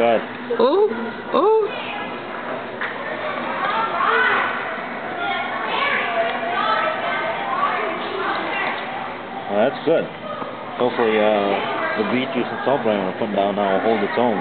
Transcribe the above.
God. Oh, oh. Well, that's good. Hopefully, uh, the beet juice and salt brine will come down now and hold its own.